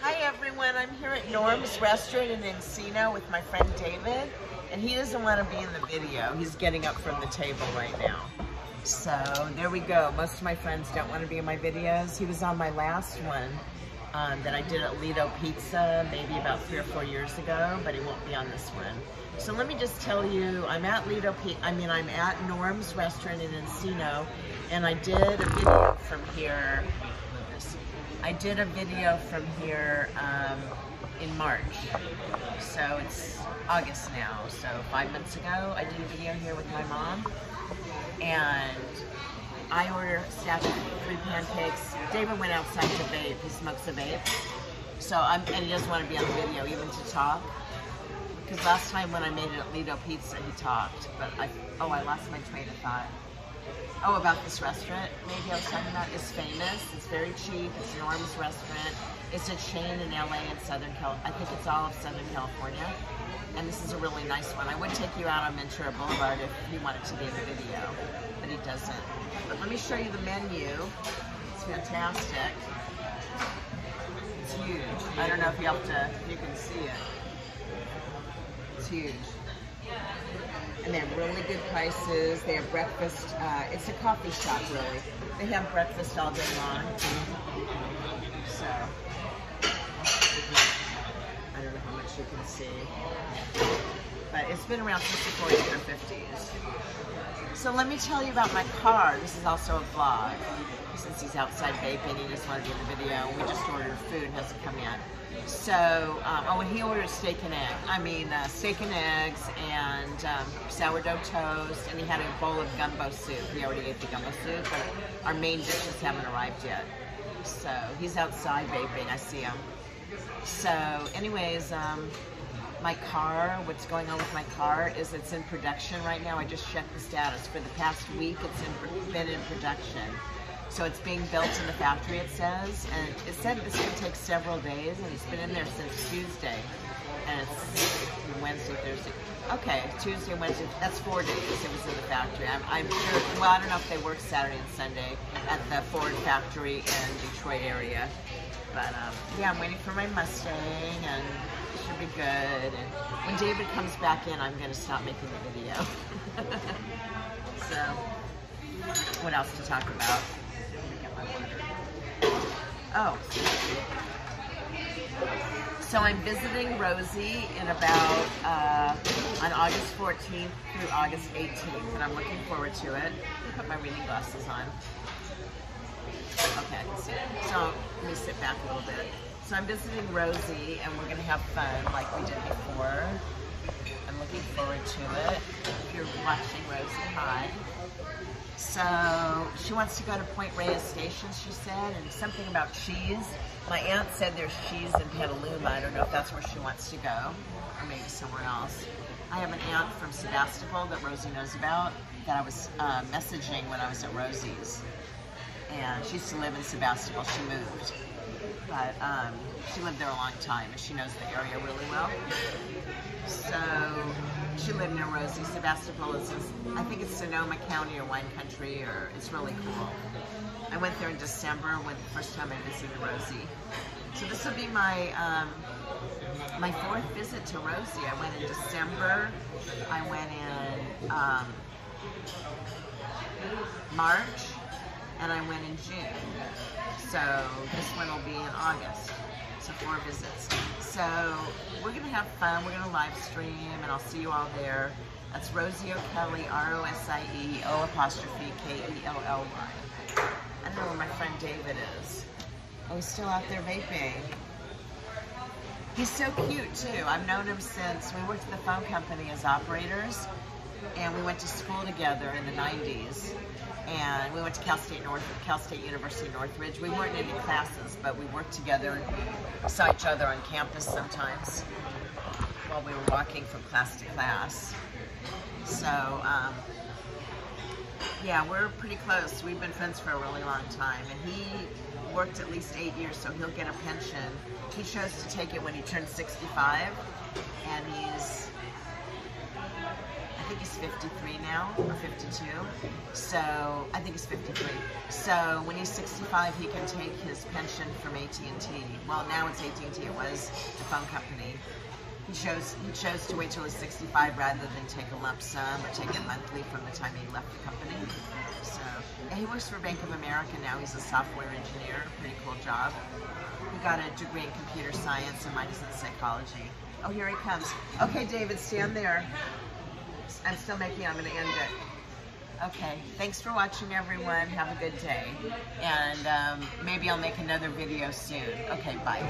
Hi everyone, I'm here at Norm's Restaurant in Encino with my friend David, and he doesn't want to be in the video. He's getting up from the table right now. So there we go. Most of my friends don't want to be in my videos. He was on my last one um, that I did at Lido Pizza maybe about three or four years ago, but he won't be on this one. So let me just tell you, I'm at Lido I mean I'm at Norm's Restaurant in Encino, and I did a video from here I did a video from here um, in March. So it's August now. So five months ago, I did a video here with my mom. And I order stack three pancakes. David went outside to vape. He smokes a vape. So I'm, and he doesn't want to be on the video, even to talk. Because last time when I made it at Lido Pizza, he talked. But I, oh, I lost my train of thought. Oh, about this restaurant, maybe I was talking about, is famous. It's very cheap. It's an enormous restaurant. It's a chain in LA and Southern Cal. I think it's all of Southern California. And this is a really nice one. I would take you out on Ventura Boulevard if he wanted to be in the video, but he doesn't. But let me show you the menu. It's fantastic. It's huge. I don't know if you have to, you can see it. It's huge and they have really good prices. They have breakfast. Uh, it's a coffee shop, really. They have breakfast all day long. So, don't know how much you can see. But it's been around since the 40s or 50s. So let me tell you about my car. This is also a vlog. Since he's outside vaping, he just wanted to in the video. We just ordered food, hasn't come yet. So, um, oh, and he ordered steak and egg. I mean, uh, steak and eggs and um, sourdough toast, and he had a bowl of gumbo soup. He already ate the gumbo soup, but our main dishes haven't arrived yet. So he's outside vaping. I see him. So, anyways, um, my car, what's going on with my car is it's in production right now. I just checked the status. For the past week, it's in, been in production. So it's being built in the factory, it says. And it said this could take several days, and it's been in there since Tuesday. And it's Wednesday, Thursday. Okay, Tuesday, Wednesday, that's four days it was in the factory. I'm, I'm sure, well, I don't know if they work Saturday and Sunday at the Ford factory in Detroit area. But um, yeah, I'm waiting for my Mustang, and it should be good. And when David comes back in, I'm going to stop making the video. so, what else to talk about? Oh. So I'm visiting Rosie in about, uh, on August 14th through August 18th, and I'm looking forward to it. put my reading glasses on. Okay, I can see it. So let me sit back a little bit. So I'm visiting Rosie, and we're going to have fun like we did before. I'm looking forward to it. If you're watching Rosie, hi. So she wants to go to Point Reyes Station, she said, and something about cheese. My aunt said there's cheese in Petaluma. I don't know if that's where she wants to go, or maybe somewhere else. I have an aunt from Sebastopol that Rosie knows about that I was uh, messaging when I was at Rosie's. And she used to live in Sebastopol. She moved. But um, she lived there a long time, and she knows the area really well. So she lived near Rosie. Sebastopol is, just, I think it's Sonoma County or wine country, or it's really cool. I went there in December when the first time I visited Rosie. So this will be my um, my fourth visit to Rosie. I went in December. I went in um, March, and I went in June. So this one will be in August. So four visits. So we're gonna have fun. We're gonna live stream, and I'll see you all there. That's Rosie O'Kelly, R-O-S-I-E, O apostrophe K-E-L-L-Y. I don't know where my friend David is. Oh, he's still out there vaping. He's so cute too. I've known him since we worked at the phone company as operators, and we went to school together in the 90s and we went to Cal State North, Cal State University Northridge. We weren't in any classes, but we worked together and saw each other on campus sometimes while we were walking from class to class. So, um, yeah, we're pretty close. We've been friends for a really long time, and he worked at least eight years, so he'll get a pension. He chose to take it when he turned 65, and he's he's 53 now, or 52. So, I think he's 53. So, when he's 65, he can take his pension from AT&T. Well, now it's AT&T, it was the phone company. He chose, he chose to wait till he's 65 rather than take a lump sum or take it monthly from the time he left the company. So, yeah, he works for Bank of America now. He's a software engineer, pretty cool job. He got a degree in computer science and mine in psychology. Oh, here he comes. Okay, David, stand there. I'm still making, I'm gonna end it. Okay, thanks for watching everyone. Have a good day. And um, maybe I'll make another video soon. Okay, bye.